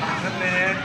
아, 작네.